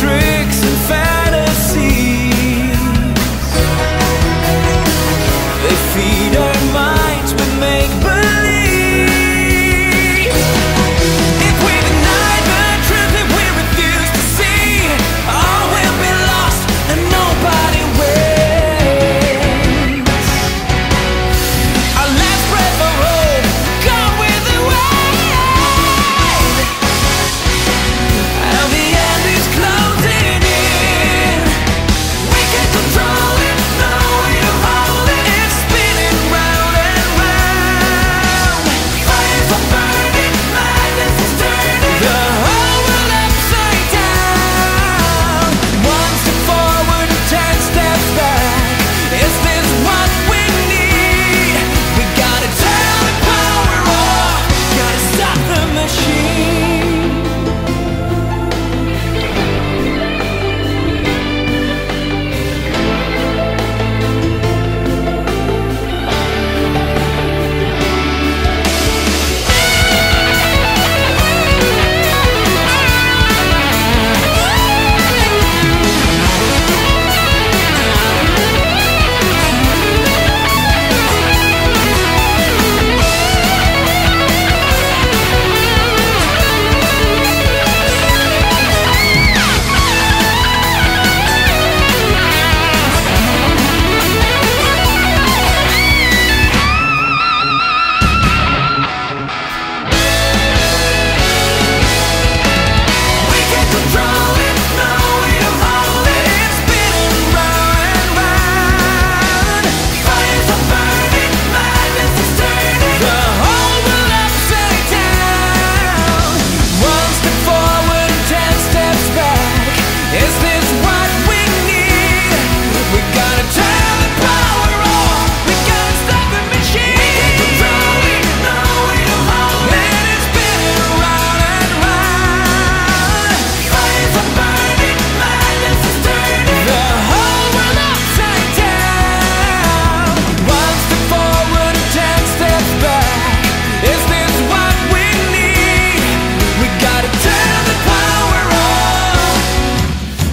tree.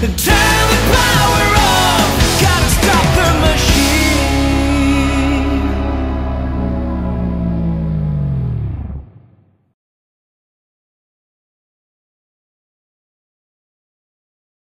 the time